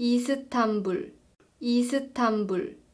이스탄불, 이스탄불.